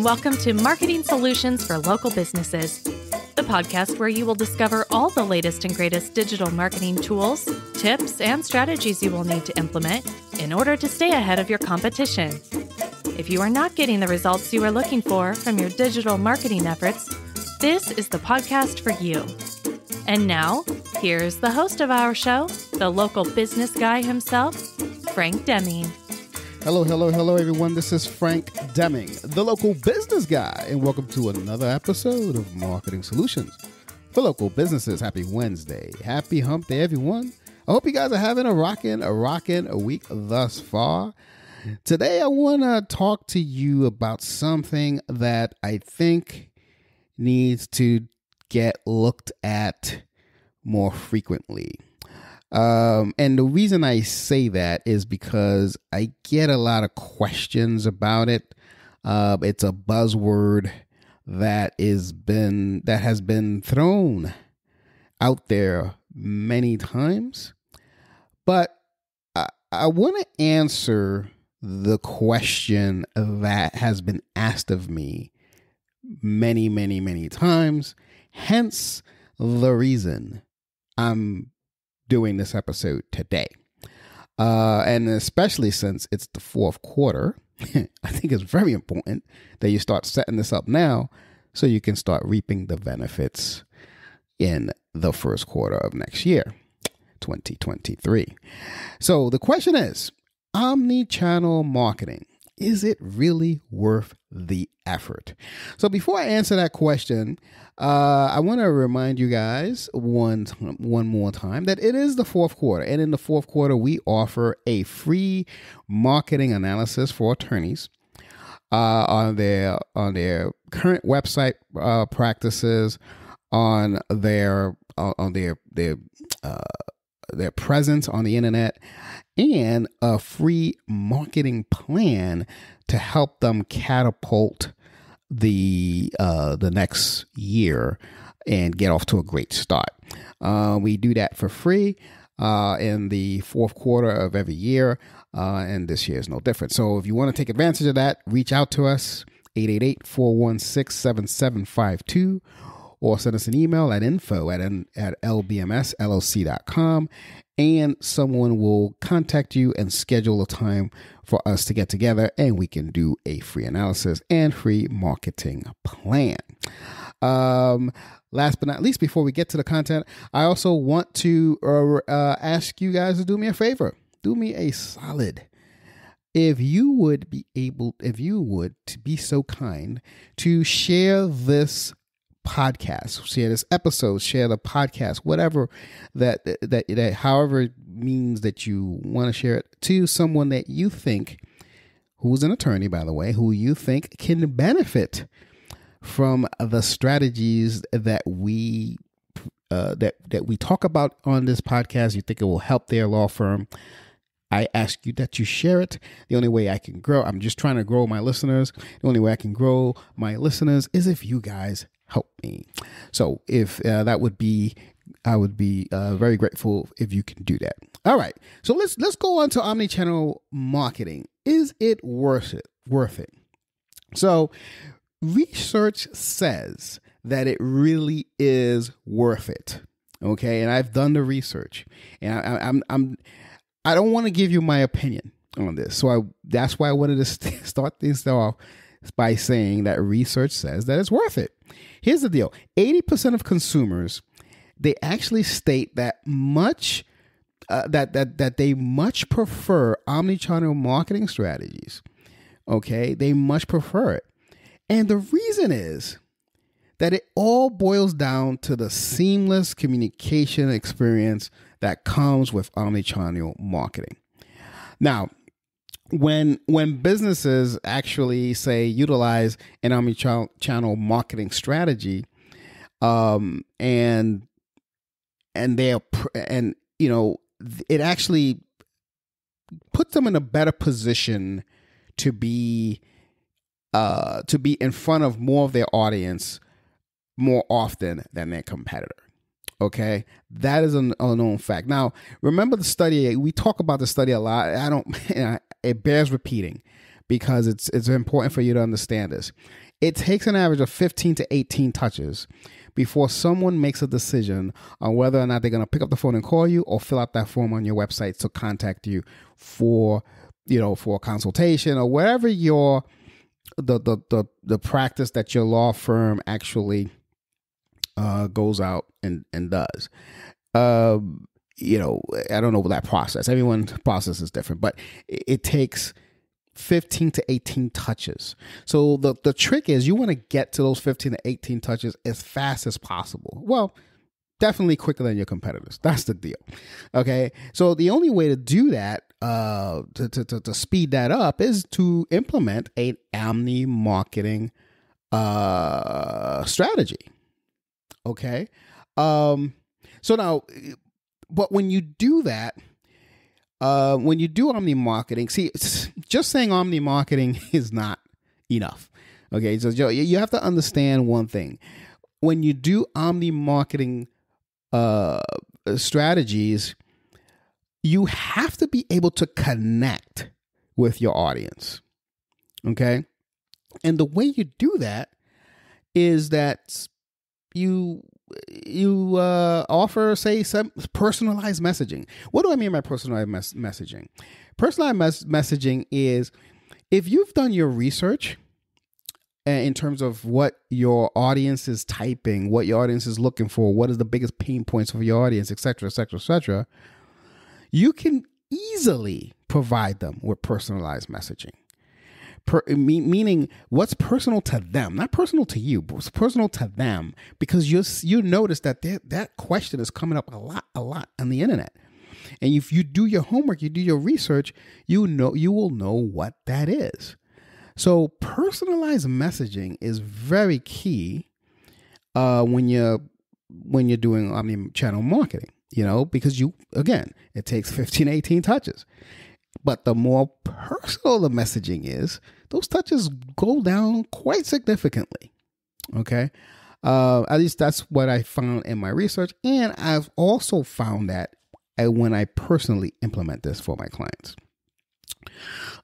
and welcome to Marketing Solutions for Local Businesses, the podcast where you will discover all the latest and greatest digital marketing tools, tips, and strategies you will need to implement in order to stay ahead of your competition. If you are not getting the results you are looking for from your digital marketing efforts, this is the podcast for you. And now, here's the host of our show, the local business guy himself, Frank Deming. Hello, hello, hello, everyone. This is Frank Deming, the local business guy, and welcome to another episode of Marketing Solutions for local businesses. Happy Wednesday, happy Hump Day, everyone. I hope you guys are having a rocking, a rocking a week thus far. Today, I want to talk to you about something that I think needs to get looked at more frequently. Um, and the reason I say that is because I get a lot of questions about it. Uh, it's a buzzword that is been that has been thrown out there many times, but I, I want to answer the question that has been asked of me many, many, many times. Hence the reason I'm doing this episode today. Uh, and especially since it's the fourth quarter, I think it's very important that you start setting this up now so you can start reaping the benefits in the first quarter of next year, 2023. So the question is omni channel marketing is it really worth the effort? So before I answer that question, uh, I want to remind you guys one one more time that it is the fourth quarter, and in the fourth quarter we offer a free marketing analysis for attorneys uh, on their on their current website uh, practices, on their uh, on their their uh, their presence on the internet and a free marketing plan to help them catapult the uh, the next year and get off to a great start. Uh, we do that for free uh, in the fourth quarter of every year, uh, and this year is no different. So if you want to take advantage of that, reach out to us 888 416 7752 or send us an email at info at, at lbmsllc.com and someone will contact you and schedule a time for us to get together and we can do a free analysis and free marketing plan. Um, last but not least, before we get to the content, I also want to uh, uh, ask you guys to do me a favor. Do me a solid if you would be able if you would to be so kind to share this podcast, share this episode, share the podcast, whatever that that that however means that you want to share it to someone that you think who's an attorney by the way, who you think can benefit from the strategies that we uh, that that we talk about on this podcast. You think it will help their law firm. I ask you that you share it. The only way I can grow, I'm just trying to grow my listeners. The only way I can grow my listeners is if you guys help me. So if uh, that would be, I would be uh, very grateful if you can do that. All right, so let's let's go on to omni-channel marketing. Is it worth it? Worth it? So research says that it really is worth it. Okay, and I've done the research, and I, I'm I'm I don't want to give you my opinion on this, so I that's why I wanted to start things off by saying that research says that it's worth it. Here's the deal 80% of consumers, they actually state that much. Uh, that that that they much prefer omnichannel marketing strategies. Okay, they much prefer it, and the reason is that it all boils down to the seamless communication experience that comes with omnichannel marketing. Now, when when businesses actually say utilize an omni-channel marketing strategy um and and they are and you know it actually puts them in a better position to be uh to be in front of more of their audience more often than their competitor okay? That is an unknown fact. Now remember the study we talk about the study a lot. I don't it bears repeating because it's it's important for you to understand this. It takes an average of 15 to 18 touches before someone makes a decision on whether or not they're going to pick up the phone and call you or fill out that form on your website to contact you for you know for a consultation or whatever your the the the, the practice that your law firm actually uh, goes out and and does. Um, you know, I don't know that process. Everyone's process is different, but it, it takes 15 to 18 touches. So the, the trick is you want to get to those 15 to 18 touches as fast as possible. Well, definitely quicker than your competitors. That's the deal. Okay. So the only way to do that, uh, to, to, to, to speed that up is to implement a Omni marketing uh, strategy. Okay. Um, so now, but when you do that, uh, when you do omni marketing, see, just saying omni marketing is not enough. Okay, so you have to understand one thing: when you do omni marketing uh, strategies, you have to be able to connect with your audience. Okay, and the way you do that is that you you uh, offer, say, some personalized messaging. What do I mean by personalized mes- messaging? Personalized mes- messaging is if you've done your research uh, in terms of what your audience is typing, what your audience is looking for, what is the biggest pain points of your audience, etc., etc., etc., you can easily provide them with personalized messaging per, meaning what's personal to them, not personal to you, but what's personal to them, because you you notice that that question is coming up a lot, a lot on the internet. And if you do your homework, you do your research, you know you will know what that is. So personalized messaging is very key uh, when you're when you're doing omni channel marketing. You know, because you again, it takes 15, 18 touches. But the more personal the messaging is, those touches go down quite significantly. Okay. Uh, at least that's what I found in my research. And I've also found that when I personally implement this for my clients.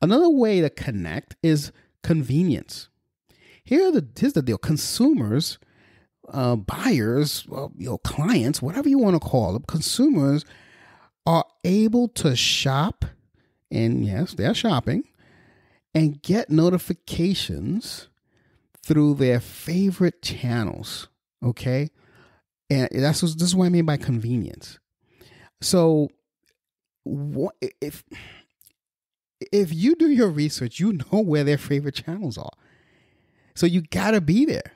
Another way to connect is convenience. Here the here's the deal: consumers, uh, buyers, well, you know, clients, whatever you want to call them, consumers are able to shop and yes, they're shopping, and get notifications through their favorite channels. Okay. And that's what, this is what I mean by convenience. So, what if if you do your research, you know where their favorite channels are. So you gotta be there.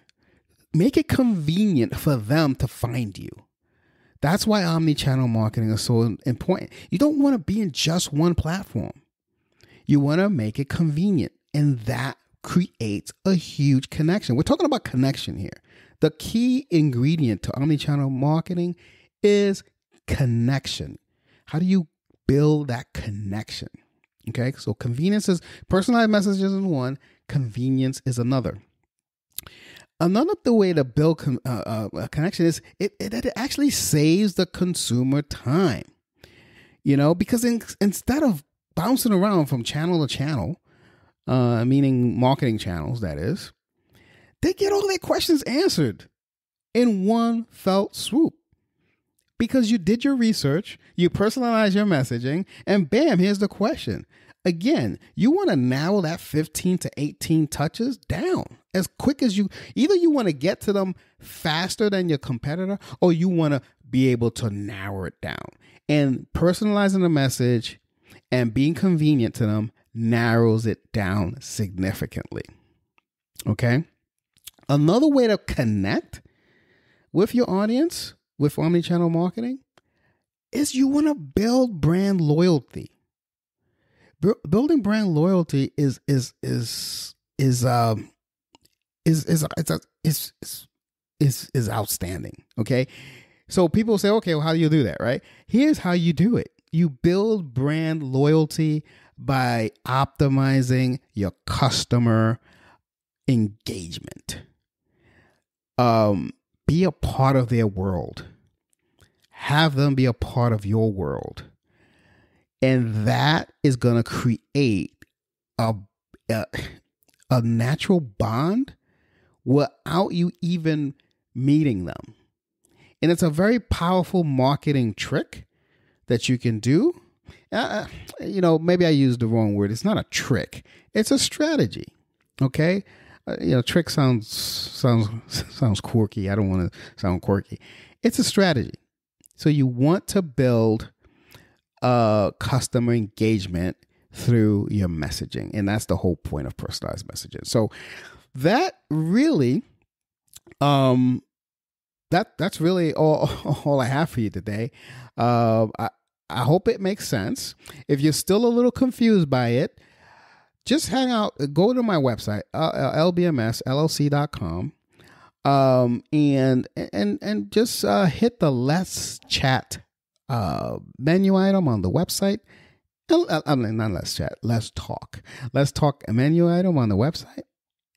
Make it convenient for them to find you. That's why omni-channel marketing is so important. You don't want to be in just one platform. You want to make it convenient, and that creates a huge connection. We're talking about connection here. The key ingredient to omni-channel marketing is connection. How do you build that connection? Okay, so convenience is personalized messages is one, convenience is another. Another the way to build con- uh, uh, a connection is it, it, it actually saves the consumer time. You know, because in, instead of bouncing around from channel to channel, uh, meaning marketing channels, that is, they get all their questions answered in one felt swoop. Because you did your research, you personalize your messaging, and bam, here's the question. Again, you want to narrow that 15 to 18 touches down as quick as you either you want to get to them faster than your competitor or you want to be able to narrow it down. And personalizing the message and being convenient to them narrows it down significantly. Okay? Another way to connect with your audience with omni-channel marketing is you want to build brand loyalty. building brand loyalty is is is is um is is is is is, is, outstanding. Okay, so people say, okay, well, how do you do that? Right? Here's how you do it. You build brand loyalty by optimizing your customer engagement. Um, be a part of their world. Have them be a part of your world. And that is going to create a, a, a natural bond without you even meeting them. And it's a very powerful marketing trick that you can do. Uh, you know, maybe I used the wrong word. It's not a trick, it's a strategy. Okay. Uh, you know, trick sounds sounds sounds quirky. I don't want to sound quirky. It's a strategy. So you want to build a customer engagement through your messaging, and that's the whole point of personalized messaging. So that really, um, that that's really all all I have for you today. Uh, I I hope it makes sense. If you're still a little confused by it, just hang out. Go to my website, lbmsllc.com, um, and and and just uh, hit the Let's Chat uh, menu item on the website. I mean, not Let's Chat, Let's Talk. Let's Talk a menu item on the website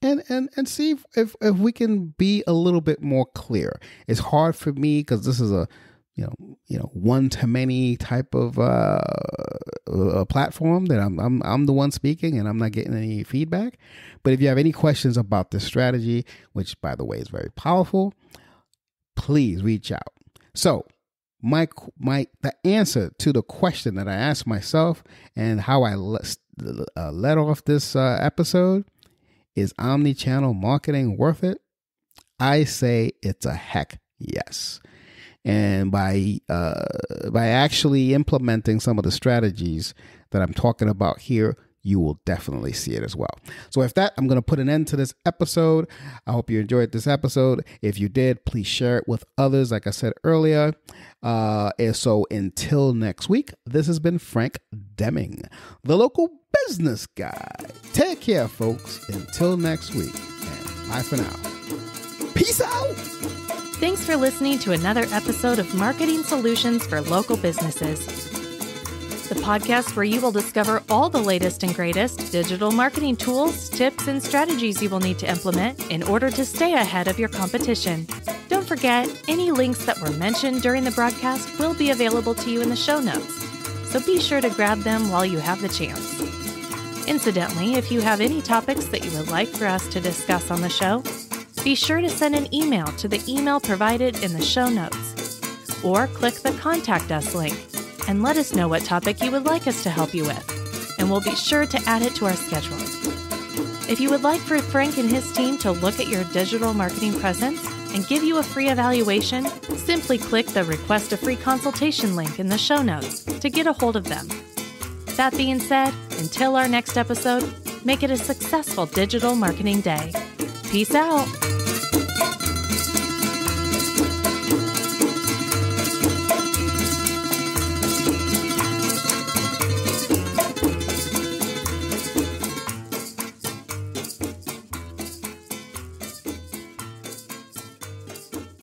and and and see if, if, we can be a little bit more clear. It's hard for me because this is a you know you know one to many type of uh, platform that I'm, I'm I'm the one speaking and I'm not getting any feedback. But if you have any questions about this strategy, which by the way is very powerful, please reach out. So my my the answer to the question that I asked myself and how I let, uh, let off this uh, episode is omni-channel marketing worth it? I say it's a heck yes and by uh, by actually implementing some of the strategies that I'm talking about here, you will definitely see it as well. So, with that, I'm going to put an end to this episode. I hope you enjoyed this episode. If you did, please share it with others, like I said earlier. Uh, and so, until next week, this has been Frank Deming, the local business guy. Take care, folks. Until next week, and bye for now. Peace out. Thanks for listening to another episode of Marketing Solutions for Local Businesses, podcast where you will discover all the latest and greatest digital marketing tools, tips, and strategies you will need to implement in order to stay ahead of your competition. Don't forget, any links that were mentioned during the broadcast will be available to you in the show notes, so be sure to grab them while you have the chance. Incidentally, if you have any topics that you would like for us to discuss on the show, be sure to send an email to the email provided in the show notes, or click the Contact Us link and let us know what topic you would like us to help you with, and we'll be sure to add it to our schedule. If you would like for Frank and his team to look at your digital marketing presence and give you a free evaluation, simply click the Request a Free Consultation link in the show notes to get a hold of them. That being said, until our next episode, make it a successful digital marketing day. Peace out.